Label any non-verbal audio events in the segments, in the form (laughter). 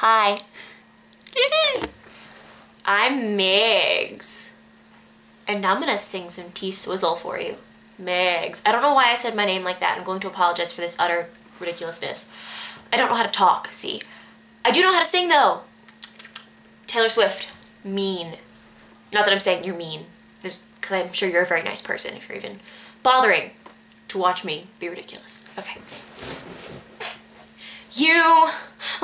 Hi. (laughs) I'm Migs. And I'm gonna sing some T-Swizzle for you. Migs. I don't know why I said my name like that. I'm going to apologize for this utter ridiculousness. I don't know how to talk, see. I do know how to sing though. Taylor Swift. Mean. Not that I'm saying you're mean, because I'm sure you're a very nice person if you're even bothering to watch me be ridiculous. Okay. You,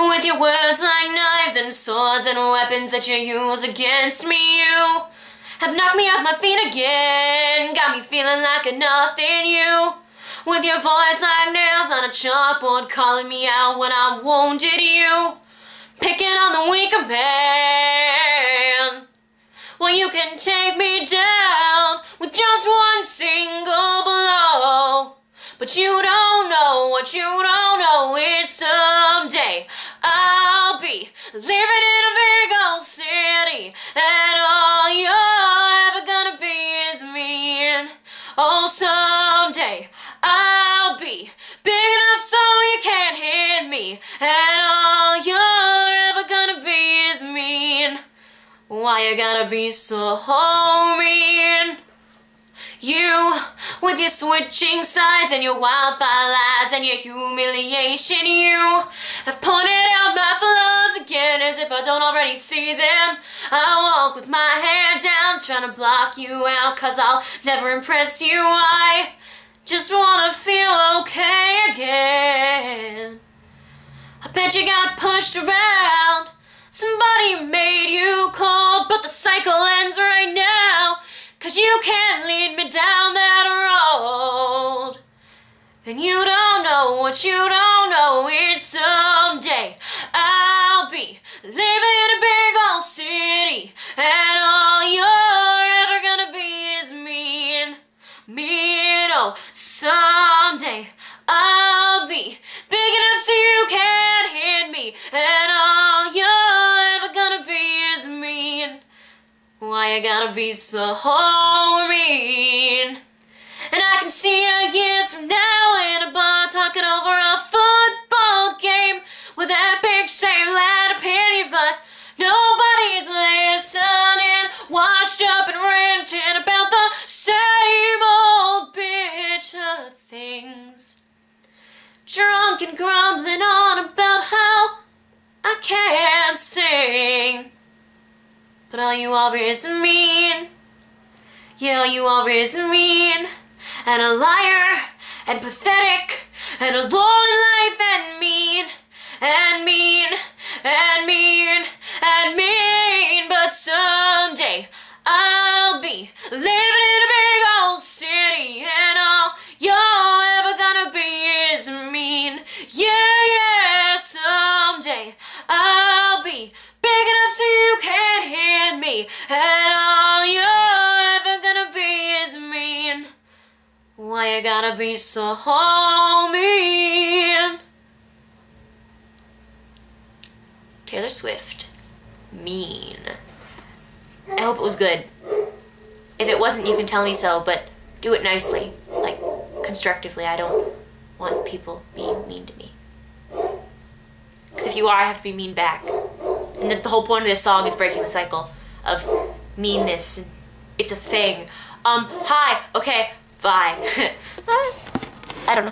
with your words like knives and swords and weapons that you use against me, you have knocked me off my feet again, got me feeling like a nothing, you. With your voice like nails on a chalkboard calling me out when I wounded you. Picking on the weaker man. Well, you can take me down with just one single blow. But you don't know what you don't know is someday and all you're ever gonna be is mean. Why you gotta be so mean? You, with your switching sides and your wildfire lies and your humiliation, you have pointed out my flaws again as if I don't already see them. I walk with my hair down, trying to block you out, cause I'll never impress you. I just wanna feel okay again. You got pushed around. Somebody made you cold, but the cycle ends right now. Cause you can't lead me down that road. And you don't know what you don't know You gotta be so mean? And I can see you years from now in a bar talking over a football game with that big same loud opinion, but nobody's listening. Washed up and ranting about the same old bitter things. Drunk and grumbling on about how I can't sing. But all you are is mean. Yeah, all you are is mean. And a liar. And pathetic. And a lonely life. And mean. And mean. And mean. And mean. But someday And all you're ever gonna be is mean. Why you gotta be so mean? Taylor Swift. Mean. I hope it was good. If it wasn't, you can tell me so, but do it nicely. Like, constructively. I don't want people being mean to me. Because if you are, I have to be mean back. And the, the whole point of this song is breaking the cycle of meanness. It's a thing. Um, hi, okay, bye. (laughs) I don't know.